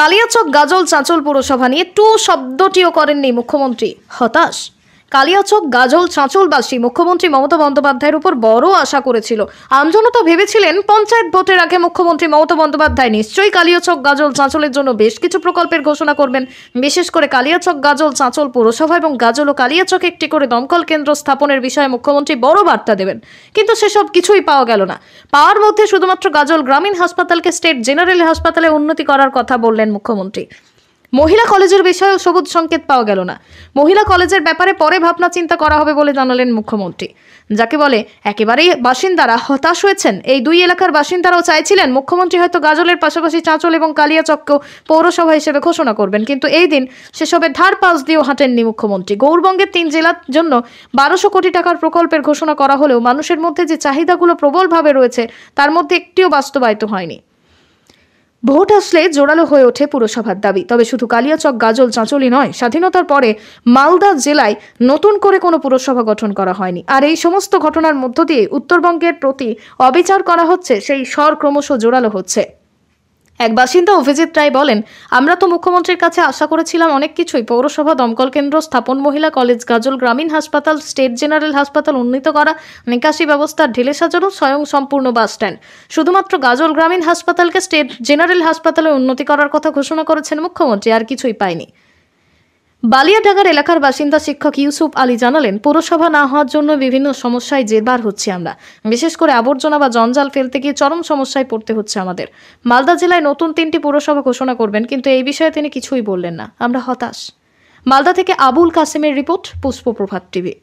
কালিয়াচক গাজল চাঁচল পুরসভা নিয়ে টু শব্দটিও করেননি মুখ্যমন্ত্রী। হতাশ? কালিয়াচক, গাজল, চাঁচলবাসী মুখ্যমন্ত্রী মমতা বন্দ্যোপাধ্যায়ের উপর বড় আশা করেছিল। আমজনতা ভেবেছিলেন পঞ্চায়েত ভোটের আগে মুখ্যমন্ত্রী মমতা বন্দ্যোপাধ্যায় নিশ্চয়ই কালিয়াচক, গাজল, চাঁচলের জন্য বেশ কিছু প্রকল্পের ঘোষণা করবেন। বিশেষ করে কালিয়াচক, গাজল, চাঁচল পুরসভা এবং গাজল ও কালিয়াচক একটি করে দমকল কেন্দ্র স্থাপনের বিষয়ে মুখ্যমন্ত্রী বড় বার্তা দেবেন। কিন্তু সেসব কিছুই পাওয়া গেল না। পাওয়ার মধ্যে শুধুমাত্র গাজল গ্রামীণ হাসপাতালকে স্টেট জেনারেল হাসপাতালে উন্নতি করার কথা বললেন মুখ্যমন্ত্রী। মহিলা কলেজের বিষয়েও সবুজ সংকেত পাওয়া গেল না। মহিলা কলেজের ব্যাপারে পরে ভাবনা চিন্তা করা হবে বলে জানালেন মুখ্যমন্ত্রী। যাকে বলে, একেবারেই বাসিন্দারা হতাশ হয়েছেন। এই দুই এলাকার বাসিন্দারাও চাইছিলেন মুখ্যমন্ত্রী হয়তো গাজলের পাশাপাশি চাঁচল এবং কালিয়াচককেও পৌরসভা হিসেবে ঘোষণা করবেন। কিন্তু এই দিন সেসবের ধার পাশ দিয়েও হাঁটেননি মুখ্যমন্ত্রী। গৌরবঙ্গের তিন জেলার জন্য বারোশো কোটি টাকার প্রকল্পের ঘোষণা করা হলেও মানুষের মধ্যে যে চাহিদাগুলো প্রবলভাবে রয়েছে, তার মধ্যে একটিও বাস্তবায়িত হয়নি। ভোট আসলে জোরালো হয়ে ওঠে পুরসভার দাবি। তবে শুধু কালিয়াচক, গাজল, চাঁচলি নয়, স্বাধীনতার পরে মালদা জেলায় নতুন করে কোনো পুরসভা গঠন করা হয়নি। আর এই সমস্ত ঘটনার মধ্য দিয়ে উত্তরবঙ্গের প্রতি অবিচার করা হচ্ছে, সেই স্বর ক্রমশ জোরালো হচ্ছে। এক বাসিন্দা অভিজিৎ রায় বলেন, আমরা তো মুখ্যমন্ত্রীর কাছে আশা করেছিলাম অনেক কিছুই। পৌরসভা, দমকল কেন্দ্র, স্থাপন মহিলা কলেজ, গাজল গ্রামীণ হাসপাতাল, স্টেট জেনারেল হাসপাতাল উন্নীত করা, নিকাশি ব্যবস্থা, ঢেলে সাজানো, স্বয়ং সম্পূর্ণ বাস স্ট্যান্ড। শুধুমাত্র গাজল গ্রামীণ হাসপাতালকে স্টেট জেনারেল হাসপাতালে উন্নতি করার কথা ঘোষণা করেছেন মুখ্যমন্ত্রী, আর কিছুই পায়নি। বালিয়াডাঙ্গার এলাকার বাসিন্দা শিক্ষক ইউসুফ আলী জানালেন, পুরসভা না হওয়ার জন্য বিভিন্ন সমস্যায় জেরবার হচ্ছে আমরা। বিশেষ করে আবর্জনা বা জঞ্জাল ফেলতে গিয়ে চরম সমস্যায় পড়তে হচ্ছে আমাদের। মালদা জেলায় নতুন তিনটি পৌরসভা ঘোষণা করবেন, কিন্তু এই বিষয়ে তিনি কিছুই বললেন না। আমরা হতাশ। মালদা থেকে আবুল কাসেমের রিপোর্ট, পুষ্পপ্রভাত টিভি।